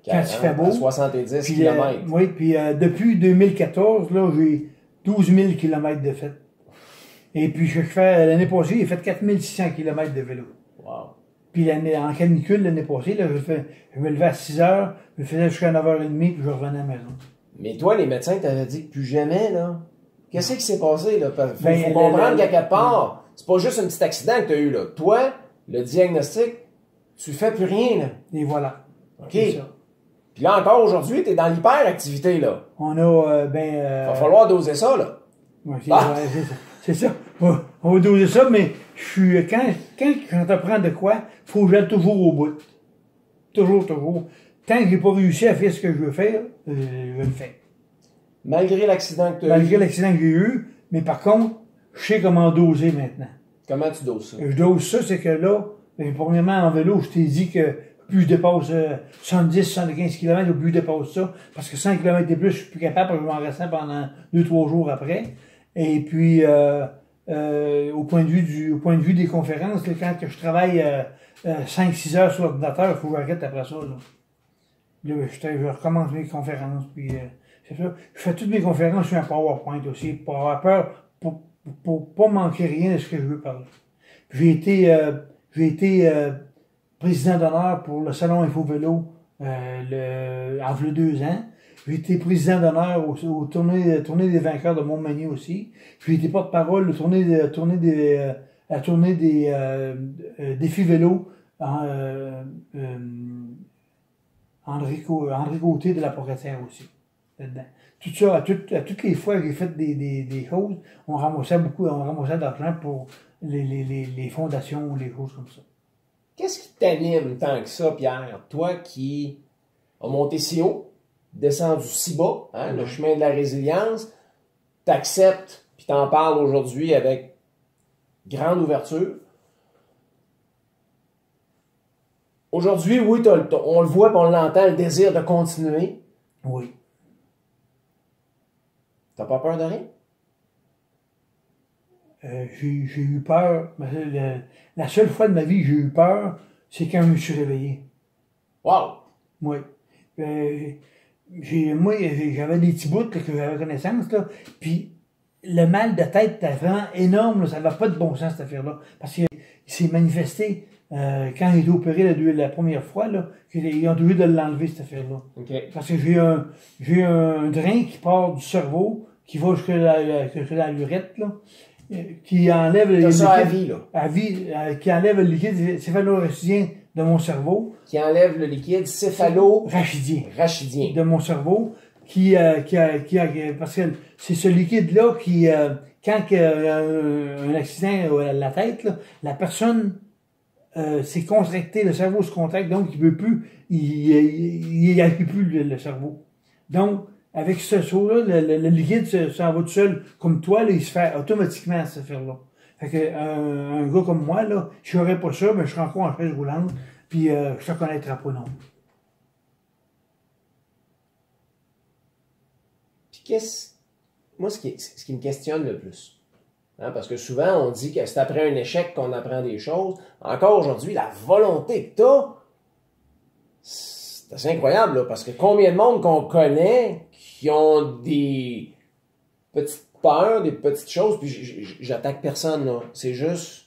S2: Quand il fait beau.
S1: à 70
S2: Puis, euh,
S1: km.
S2: oui, puis euh, depuis 2014, là, j'ai 12 000 kilomètres de fait. Et puis, je fais, l'année passée, j'ai fait 4600 kilomètres de vélo.
S1: Wow.
S2: Puis l'année, en canicule, l'année passée, là, je, fais, je me levais à 6 heures, je faisais jusqu'à 9h30, puis je revenais à la maison.
S1: Mais toi, les médecins t'avaient dit que plus jamais, là. Qu'est-ce qui s'est passé, là? Faut,
S2: Ben,
S1: faut comprendre qu'à quelque part, c'est pas juste un petit accident que t'as eu, là. Toi, le diagnostic, tu fais plus rien, là.
S2: Et voilà.
S1: OK. Puis là, encore aujourd'hui, t'es dans l'hyperactivité, là.
S2: On a, euh, ben... euh,
S1: Va falloir doser ça, là.
S2: Ouais, c'est
S1: Ah!
S2: ça. On va doser ça, mais je suis, quand, quand j'entreprends de quoi, faut que j'aille toujours au bout. Toujours, toujours. Tant que j'ai pas réussi à faire ce que je veux faire, euh, je le fais.
S1: Malgré l'accident que t'as
S2: Malgré
S1: eu,
S2: l'accident que j'ai eu, mais par contre, je sais comment doser maintenant.
S1: comment tu doses ça?
S2: Je dose ça, c'est que là, ben, premièrement, en vélo, je t'ai dit que plus je dépasse euh, 70, 75 km, plus je dépasse ça. Parce que 100 km et plus, je suis plus capable, parce que je m'en restais pendant 2-3 jours après. Et puis, euh, euh, au point de vue du, au point de vue des conférences, là, quand que je travaille euh, euh, 5-6 heures sur l'ordinateur, il faut que j'arrête après ça. Là, là je, je recommence mes conférences, puis euh, c'est ça. Je fais toutes mes conférences sur un PowerPoint aussi, pour avoir peur, pour, pour, pas manquer rien de ce que je veux parler. J'ai été, euh, j'ai été euh, président d'honneur pour le Salon Info Vélo euh, le, en deux ans. J'ai été président d'honneur au, au tournée, tournée des vainqueurs de Montmagny aussi. J'ai été porte-parole de tournée, de, tournée des, euh, la tournée des euh, euh, défis vélo en, euh, euh, André, Gauthier de la Pocatière aussi. Tout ça, à, toutes- à toutes les fois que j'ai fait des, des, des choses, on ramassait beaucoup, on ramassait de l'argent pour les, les, les, les fondations ou les choses comme ça.
S1: Qu'est-ce qui t'anime tant que ça, Pierre? Toi qui as monté si haut, descendu si bas, hein, le chemin de la résilience, t'acceptes, puis t'en parles aujourd'hui avec grande ouverture. Aujourd'hui, oui, t'as le- t'as- on le voit, on l'entend, le désir de continuer.
S2: Oui.
S1: T'as pas peur de rien?
S2: Euh, j'ai eu peur. le- la seule fois de ma vie que j'ai eu peur, c'est quand je me suis réveillé.
S1: Wow!
S2: Oui. Euh, moi, j'avais des petits bouts là, que j'avais connaissance, là, puis le mal de tête était vraiment énorme, là, ça n'avait pas de bon sens, cette affaire-là. Parce qu'il s'est manifesté euh, quand j'ai été opéré la, la première fois, là, qu'ils ont dû de l'enlever, cette affaire-là.
S1: OK.
S2: Parce que j'ai un, j'ai un drain qui part du cerveau, qui va jusque la, la, lurette, là, euh, qui enlève le
S1: T'as ça à
S2: liquide-
S1: vie, là.
S2: à vie, euh, qui enlève le liquide céphalorachidien de mon cerveau,
S1: Qui enlève le liquide céphalo-rachidien.
S2: rachidien de mon cerveau, qui, euh, qui, a, qui a, parce que c'est ce liquide-là qui, euh, quand a un, accident à la tête, là, la personne euh, s'est contracté, le cerveau se contracte, donc il veut plus, il il, il appuie plus le, le cerveau. Donc, avec ce saut-là, le, le- le liquide se- s'en va tout seul, comme toi, là, il se fait automatiquement cette affaire-là. Fait que un, un gars comme moi, là, je n'aurais pas ça, mais je serais encore en chaise roulante, puis euh, je te connaîtrais pas non.
S1: Puis qu'est-ce. Moi, ce qui, ce qui me questionne le plus, hein, parce que souvent on dit que c'est après un échec qu'on apprend des choses. Encore aujourd'hui, la volonté que tu as, c'est assez incroyable, là, parce que combien de monde qu'on connaît qui ont des petites des petites choses, puis j'attaque personne, là. C'est juste.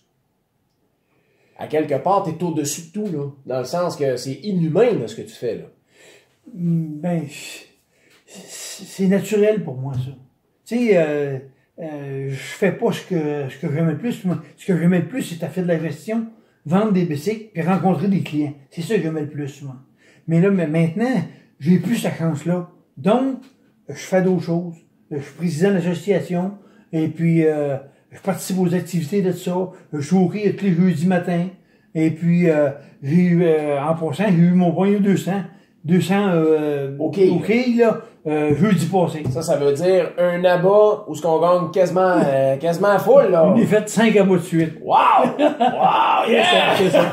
S1: À quelque part, tu es au-dessus de tout, là. Dans le sens que c'est inhumain, ce que tu fais, là.
S2: Ben, c'est naturel pour moi, ça. Tu sais, euh, euh, je fais pas ce que, ce que j'aimais le plus. Moi, ce que j'aimais le plus, c'est à faire de la gestion, vendre des bicycles, puis rencontrer des clients. C'est ça que j'aimais le plus, moi. Mais là, maintenant, j'ai plus cette chance-là. Donc, je fais d'autres choses. Je suis président de l'association, et puis euh, je participe aux activités de ça. Je joue au tous les jeudis matin. Et puis, euh, j'ai eu, euh, en passant, j'ai eu mon premier 200. 200 euh,
S1: OK.
S2: OK, là, euh, jeudi passé.
S1: Ça, ça veut dire un abat où ce qu'on gagne quasiment, euh, quasiment à full, là.
S2: J'ai fait 5 abats de suite.
S1: Wow! Wow! Yeah!
S2: C'est ça.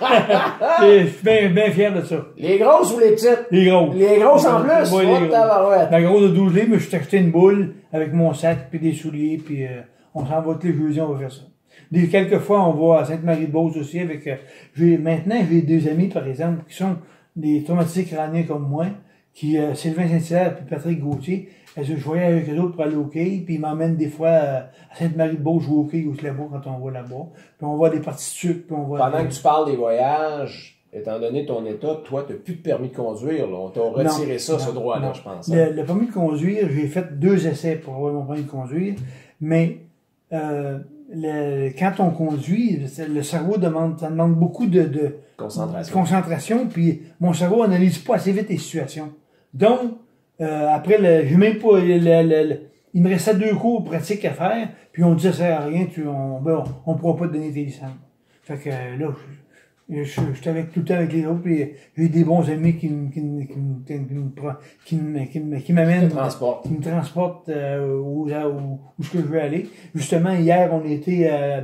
S2: Je suis bien, bien fier de ça.
S1: Les grosses ou les petites?
S2: Les grosses.
S1: Les grosses en plus?
S2: Ouais, les grosses. La grosse de 12 livres, mais je suis acheté une boule avec mon sac puis des souliers, puis euh, on s'en va tous les jeudis, on va faire ça. Des, quelques fois, on va à Sainte-Marie-de-Beauce aussi avec... euh, j'ai, maintenant, j'ai des amis, par exemple, qui sont des traumatisés crâniens comme moi, qui, euh, Sylvain Saint-Hilaire puis Patrick Gauthier, je voyais avec eux autres pour aller au quai, puis ils m'emmènent des fois euh, à Sainte-Marie-de-Beauce jouer au quai ou là-bas quand on va là-bas. Puis on voit des parties de sucre, puis on voit...
S1: Pendant que tu parles des voyages, étant donné ton état, toi, t'as plus de permis de conduire, là. On t'a retiré ça,
S2: Non,
S1: ce droit-là, je pense. hein.
S2: Le, le permis de conduire, j'ai fait deux essais pour avoir mon permis de conduire, mais euh, le- quand on conduit, le cerveau demande, ça demande beaucoup de, de
S1: Concentration.
S2: concentration, puis mon cerveau analyse pas assez vite les situations. Donc, euh, après, le, j'ai même pas, le- le- le- il me restait deux cours pratiques à faire, puis on dit ça sert à rien, tu, on, ben, on, on pourra pas te donner tes licences. Fait que euh, là, je, je, j'étais avec tout le temps avec les autres, puis j'ai eu des bons amis qui, me- qui, qui, me- qui, me- qui, me pre- qui, me- qui, me- qui m'amènent qui me transporte euh, où, où, où je veux aller. Justement, hier, on était euh,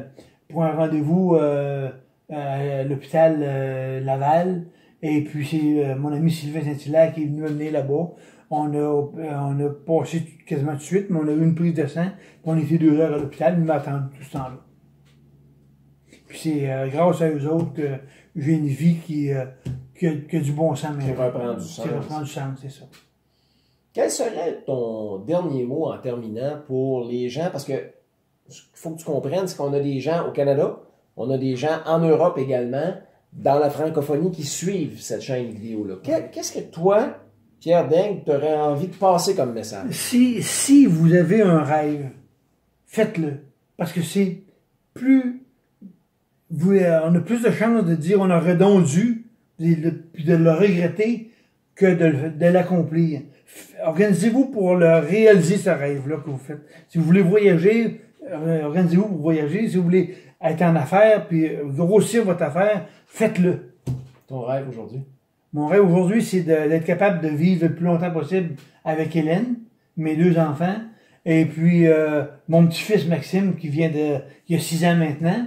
S2: pour un rendez-vous euh, à l'hôpital euh, Laval. Et puis, c'est euh, mon ami Sylvain Saint-Hilaire qui est venu m'amener là-bas. On a, euh, on a passé quasiment tout de suite, mais on a eu une prise de sang. On était deux heures à l'hôpital. Il m'a attendu tout ce temps-là. Puis c'est euh, grâce à eux autres que j'ai une vie qui, euh, qui, a, qui a du bon sens.
S1: Qui reprend du
S2: Qui
S1: sens.
S2: reprend du sens, c'est ça.
S1: Quel serait ton dernier mot en terminant pour les gens? Parce que ce qu'il faut que tu comprennes, c'est qu'on a des gens au Canada, on a des gens en Europe également, dans la francophonie, qui suivent cette chaîne vidéo-là. Que- Qu'est-ce que toi, Pierre Deng, tu aurais envie de passer comme message?
S2: Si, si vous avez un rêve, faites-le. Parce que c'est plus. Vous, euh, on a plus de chances de dire on aurait donc dû, puis de, le regretter, que de, de l'accomplir. Organisez-vous pour le réaliser ce rêve-là que vous faites. Si vous voulez voyager, euh, organisez-vous pour voyager. Si vous voulez être en affaires, puis euh, grossir votre affaire, faites-le.
S1: Ton rêve aujourd'hui?
S2: Mon rêve aujourd'hui, c'est d'être capable de vivre le plus longtemps possible avec Hélène, mes deux enfants, et puis euh, mon petit-fils Maxime qui vient de, qui a six ans maintenant,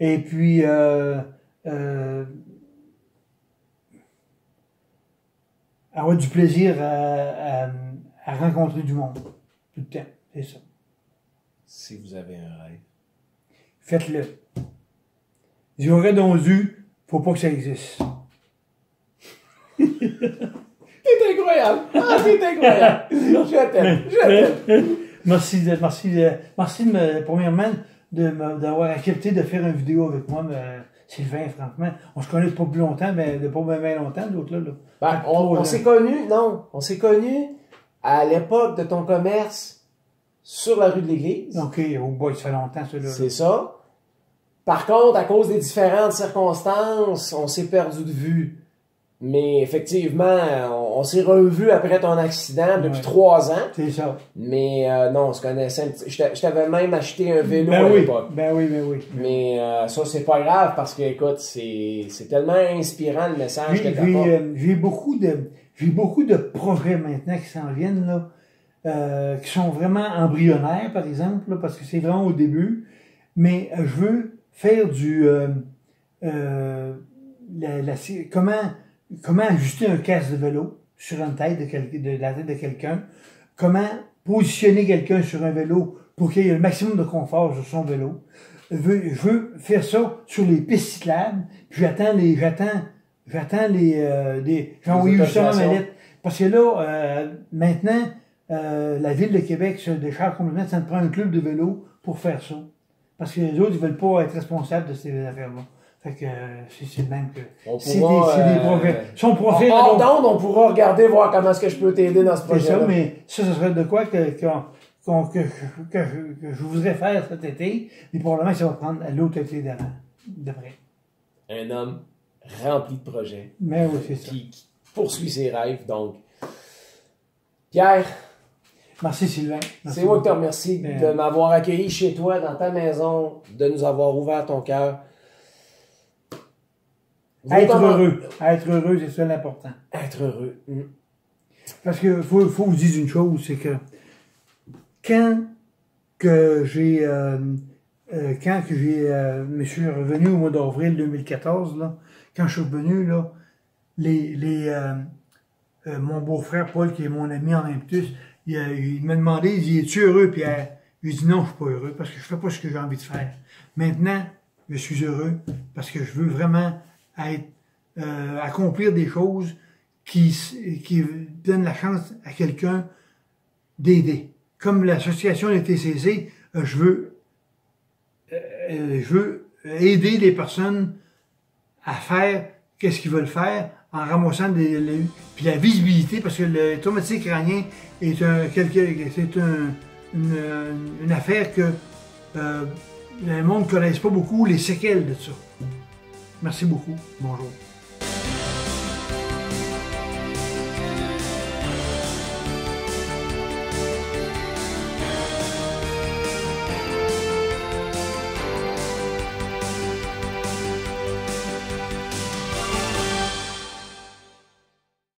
S2: et puis euh, euh, avoir du plaisir à, à- à rencontrer du monde tout le temps, c'est ça.
S1: Si vous avez un rêve.
S2: Faites-le. J'aurais donc dû, faut pas que ça existe.
S1: T'es incroyable! Ah, t'es incroyable! Je t'aime! Je t'aime!
S2: merci de, merci de, merci de me, premièrement, d'avoir accepté de faire une vidéo avec moi, mais, Sylvain, franchement. On se connaît pas plus longtemps, mais de pas bien, bien longtemps, d'autres là. là.
S1: Ben, on, on s'est connus, non, on s'est connus à l'époque de ton commerce sur la rue de l'église.
S2: Ok, oh boy, ça fait longtemps, ça, là.
S1: C'est ça. Par contre, à cause des différentes circonstances, on s'est perdu de vue. Mais effectivement, on, on s'est revu après ton accident depuis
S2: Ouais.
S1: trois ans.
S2: C'est ça.
S1: Mais euh, non, on se connaissait un petit... Je t'a- je t'avais même acheté un vélo
S2: Ben
S1: à
S2: oui,
S1: l'époque.
S2: ben oui, ben oui.
S1: Mais euh, ça, c'est pas grave parce que, écoute, c'est tellement inspirant le message que
S2: j'ai, euh, j'ai beaucoup de j'ai beaucoup de projets maintenant qui s'en viennent là, euh, qui sont vraiment embryonnaires par exemple là, parce que c'est vraiment au début. Mais je veux faire du la, la- comment comment ajuster un casque de vélo sur une tête de, quel- de la tête de quelqu'un, comment positionner quelqu'un sur un vélo pour qu'il y ait le maximum de confort sur son vélo? Je veux, je veux faire ça sur les pistes cyclables, puis j'attends les j'attends j'attends les euh, des j'ai envoyé justement ma lettre. Parce que là euh, maintenant euh, la ville de Québec se décharge complètement. Ça me prend un club de vélo pour faire ça. Parce que les autres ils veulent pas être responsables de ces affaires-là fait que euh, c'est c'est le même que
S1: On
S2: c'est des,
S1: pourra,
S2: c'est des
S1: euh,
S2: projets si on pourra
S1: Hors
S2: faire
S1: hors
S2: alors-
S1: d'onde, on pourra regarder, voir comment est-ce que je peux t'aider dans ce
S2: c'est
S1: projet.
S2: ça, mais ça, ce serait de quoi que, que, que, que- que je voudrais faire cet été, mais probablement que ça va prendre à l'autre été d'avant, d'après.
S1: Un homme rempli de projets,
S2: Mais oui, c'est ça.
S1: qui, qui poursuit ses rêves. Donc, Pierre,
S2: Merci Sylvain.
S1: C'est moi qui te remercie
S2: Ben,
S1: de m'avoir accueilli chez toi, dans ta maison, de nous avoir ouvert ton cœur.
S2: Être
S1: comment-
S2: heureux. Être heureux, c'est ça l'important.
S1: Être heureux. Mm.
S2: Parce que faut, faut je dise une chose, c'est que quand que j'ai euh, euh, quand que j'ai euh, me suis revenu au mois d'avril 2014, là, quand je suis revenu, là, les, les mon beau-frère Paul, qui est mon ami en Impetus, il, m'a demandé, il dit, Es-tu heureux, Pierre? Je lui ai dit non, je suis pas heureux parce que je fais pas ce que j'ai envie de faire. Maintenant, je suis heureux parce que je veux vraiment être, euh, accomplir des choses qui, qui donnent la chance à quelqu'un d'aider. Comme l'association des TCC, euh, je veux, euh, euh, je veux aider les personnes à faire qu'est-ce qu'ils veulent faire en ramassant des, les- puis la visibilité parce que le traumatisme crânien est un c'est un, une, une affaire que euh, le monde ne connaisse pas beaucoup les séquelles de ça. Merci beaucoup. Bonjour.